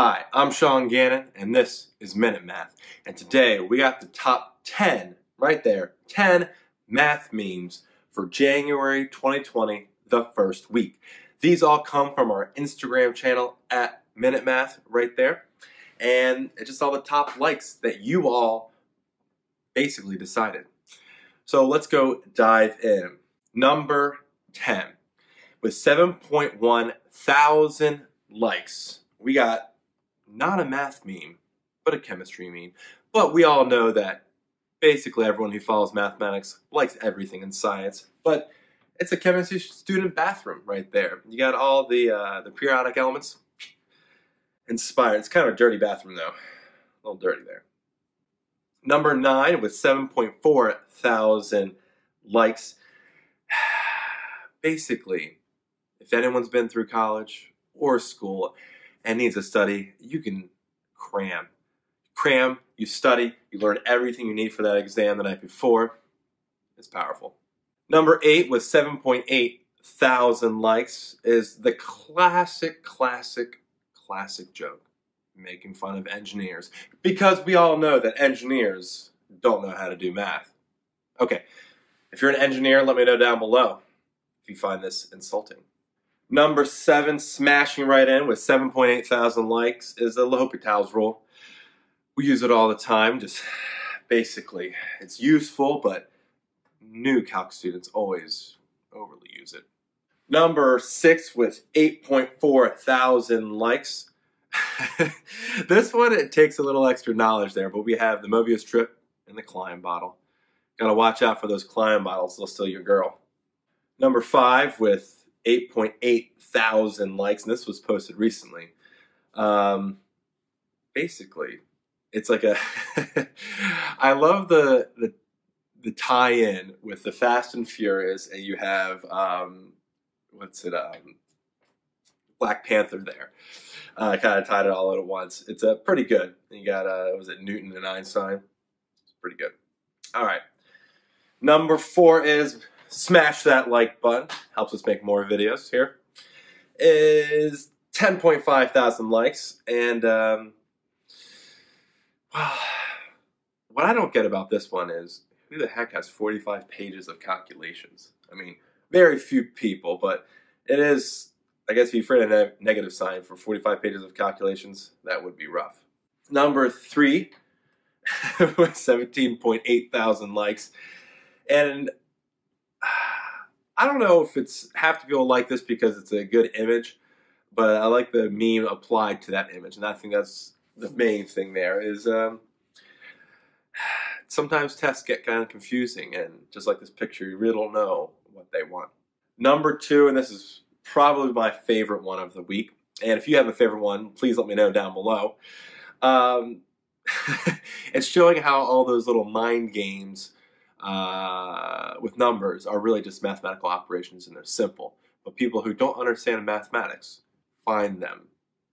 Hi, I'm Sean Gannon, and this is Minute Math. And today we got the top 10, right there, 10 math memes for January 2020, the first week. These all come from our Instagram channel at Minute Math, right there. And it's just all the top likes that you all basically decided. So let's go dive in. Number 10, with 7.1 thousand likes, we got not a math meme, but a chemistry meme. But we all know that basically everyone who follows mathematics likes everything in science. But it's a chemistry student bathroom right there. You got all the uh, the periodic elements inspired. It's kind of a dirty bathroom though, a little dirty there. Number nine with 7.4 thousand likes. Basically, if anyone's been through college or school and needs to study, you can cram. Cram, you study, you learn everything you need for that exam the night before. It's powerful. Number eight with 7.8 thousand likes is the classic, classic, classic joke making fun of engineers. Because we all know that engineers don't know how to do math. Okay, if you're an engineer, let me know down below if you find this insulting. Number seven, smashing right in with 7.8 thousand likes, is the L'Hopital's rule. We use it all the time, just basically. It's useful, but new calc students always overly use it. Number six with 8.4 thousand likes. this one, it takes a little extra knowledge there, but we have the Mobius strip and the Klein bottle. Gotta watch out for those Klein bottles, they'll steal your girl. Number five with 8.8 thousand likes, and this was posted recently. Um, basically, it's like a. I love the the the tie-in with the Fast and Furious, and you have um, what's it? Um, Black Panther there. Uh, kind of tied it all at once. It's uh, pretty good. You got uh, was it Newton and Einstein? It's pretty good. All right. Number four is smash that like button. Helps us make more videos here. Is 10.5 thousand likes. And um, well what I don't get about this one is who the heck has 45 pages of calculations? I mean, very few people, but it is, I guess if you of a negative sign for 45 pages of calculations, that would be rough. Number three, with 17.8 thousand likes. And I don't know if it's have to be like this because it's a good image, but I like the meme applied to that image, and I think that's the main thing there is um, sometimes tests get kind of confusing, and just like this picture, you really don't know what they want. Number two, and this is probably my favorite one of the week, and if you have a favorite one, please let me know down below. Um, it's showing how all those little mind games uh, with numbers are really just mathematical operations and they're simple. But people who don't understand mathematics find them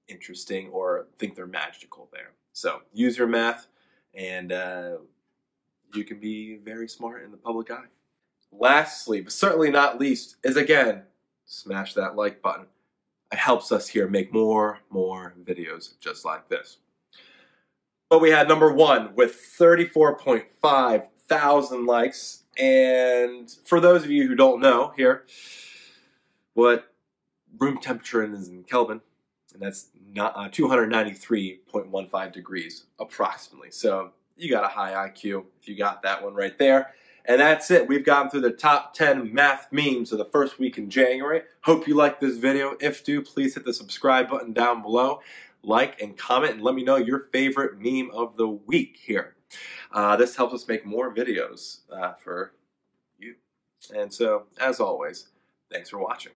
interesting or think they're magical there. So use your math and uh, you can be very smart in the public eye. Lastly, but certainly not least, is again, smash that like button. It helps us here make more, more videos just like this. But we had number one with 34.5 thousand likes. And for those of you who don't know here, what room temperature is in Kelvin, and that's not, uh, 293.15 degrees approximately. So you got a high IQ if you got that one right there. And that's it. We've gotten through the top 10 math memes of the first week in January. Hope you liked this video. If do, please hit the subscribe button down below. Like and comment and let me know your favorite meme of the week here. Uh, this helps us make more videos uh, for you. And so, as always, thanks for watching.